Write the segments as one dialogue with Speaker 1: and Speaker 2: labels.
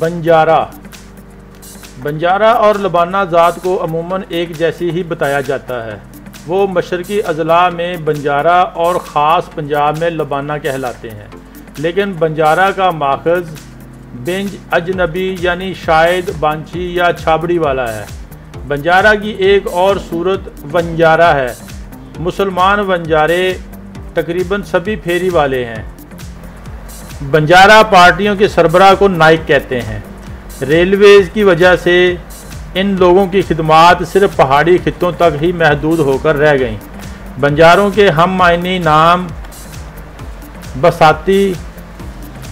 Speaker 1: बंजारा। बंजारा और लबाना ज़ात को अमूमन एक जैसी ही बताया जाता है। वो मशरकी अजला में बंजारा और ख़ास पंजाब में लबाना कहलाते हैं। लेकिन बंजारा का माखज बेंज अजनबी यानी शायद बांची या छाबड़ी वाला है। बंजारा की एक और सूरत बंजारा है। मुसलमान बंजारे तकरीबन सभी फेरी वाले हैं। बंजारा पार्टियों के सरबराह को नाइक कहते हैं। रेलवेज़ की वजह से इन लोगों की खिदमत सिर्फ़ पहाड़ी खितों तक ही महदूद होकर रह गईं। बंजारों के हम मायनी नाम बसाती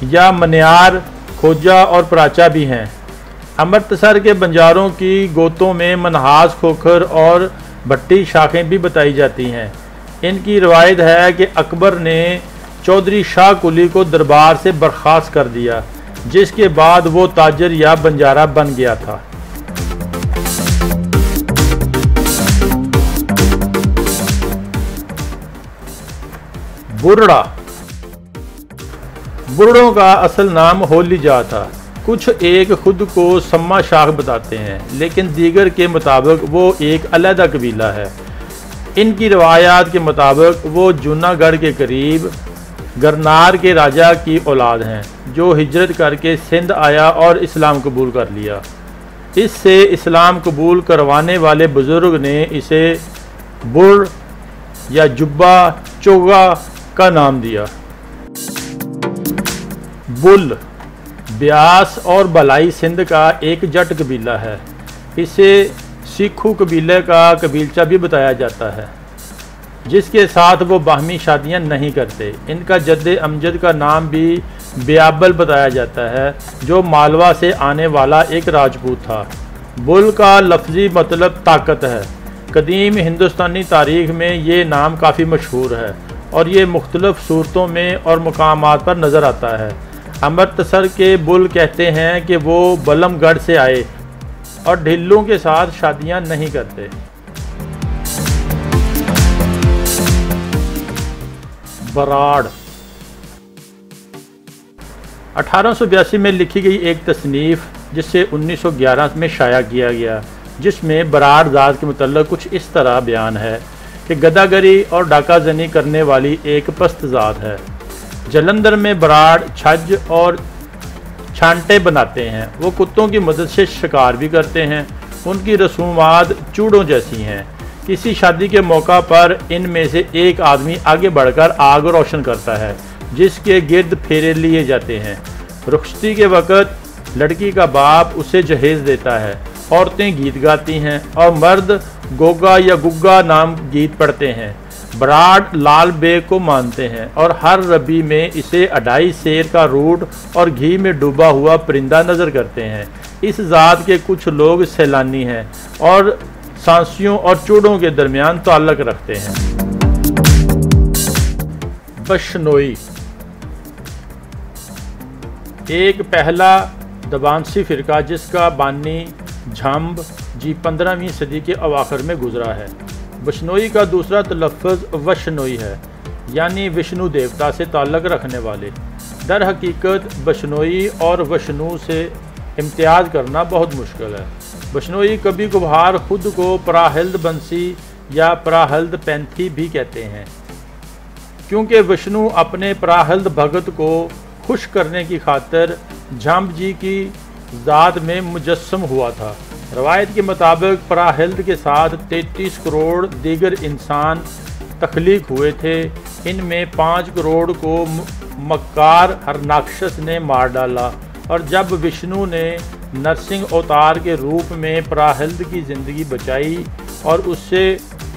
Speaker 1: या मनियार खोजा और प्राचा भी हैं। अमृतसर के बंजारों की गोतों में मनहास खोखर और भट्टी शाखें भी बताई जाती हैं। इनकी रवायत है कि अकबर ने चौधरी शाह कुली को दरबार से बर्खास्त कर दिया, जिसके बाद वो ताजर या बंजारा बन गया था। बुरड़ा बुरड़ों का असल नाम होलीजा था। कुछ एक खुद को सम्मा शाख बताते हैं, लेकिन दीगर के मुताबिक वो एक अलहदा कबीला है। इनकी रवायात के मुताबिक वो जूनागढ़ के करीब गरनार के राजा की औलाद हैं, जो हिजरत करके सिंध आया और इस्लाम कबूल कर लिया। इससे इस्लाम कबूल करवाने वाले बुज़ुर्ग ने इसे बुर या जुब्बा चोगा का नाम दिया। बुल ब्यास और बलाई सिंध का एक जट कबीला है। इसे सिखू कबीले का कबीलचा भी बताया जाता है, जिसके साथ वो बाहमी शादियाँ नहीं करते। इनका जद अमजद का नाम भी ब्याबल बताया जाता है, जो मालवा से आने वाला एक राजपूत था। बुल का लफ्ज़ी मतलब ताकत है। कदीम हिंदुस्तानी तारीख में ये नाम काफ़ी मशहूर है और ये मुख्तलफ़ सूरतों में और मकाम पर नज़र आता है। अमृतसर के बुल कहते हैं कि वो बलमगढ़ से आए और ढिल्लों के साथ शादियाँ नहीं करते। बराड़। अठारह सौ बयासी में लिखी गई एक तसनीफ़, जिसे 1911 में शाया किया गया, जिसमें बराड़ जात के मतलब कुछ इस तरह बयान है कि गदागरी और डाका जनी करने वाली एक पस्त ज़ात है। जलंधर में बराड़ छज और छांटे बनाते हैं। वो कुत्तों की मदद से शिकार भी करते हैं। उनकी रसूमात चूड़ों जैसी हैं। किसी शादी के मौका पर इनमें से एक आदमी आगे बढ़कर आग रोशन करता है, जिसके गिर्द फेरे लिए जाते हैं। रुखसती के वक़्त लड़की का बाप उसे जहेज देता है। औरतें गीत गाती हैं और मर्द गोगा या गुग्गा नाम गीत पढ़ते हैं। बराड लाल बे को मानते हैं और हर रबी में इसे अढ़ाई शेर का रूट और घी में डूबा हुआ परिंदा नज़र करते हैं। इस ज़ात के कुछ लोग सैलानी हैं और सांसियों और चूड़ों के दरमियान ताल्लक रखते हैं। बशनोई। एक पहला दबानसी फ़िरका जिसका बानी झम्ब जी पंद्रहवीं सदी के अवाखर में गुजरा है। बशनोई का दूसरा तलफ़ वशनोई है, यानी विष्णु देवता से ताल्लक रखने वाले। दर हकीकत बशनोई और वशनू से इम्तियाज़ करना बहुत मुश्किल है। बशनोई कभी कभार खुद को पराहल्द बंसी या पराहल्द पैंथी भी कहते हैं, क्योंकि विष्णु अपने पराहल्द भगत को खुश करने की खातर झाम्ब जी की ज़ात में मुजस्म हुआ था। रवायत के मुताबिक पराहल्द के साथ 33 करोड़ दीगर इंसान तख्लीक हुए थे। इनमें पाँच करोड़ को मक्कार हरनाक्षस ने मार डाला और जब विष्णु ने नरसिंह अवतार के रूप में प्राहल्द की ज़िंदगी बचाई और उससे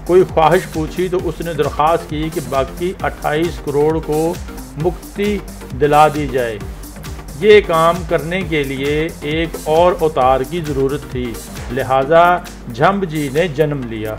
Speaker 1: कोई ख्वाहिश पूछी तो उसने दरख्वास्त की कि बाकी 28 करोड़ को मुक्ति दिला दी जाए। ये काम करने के लिए एक और अवतार की ज़रूरत थी, लिहाजा झम्ब जी ने जन्म लिया।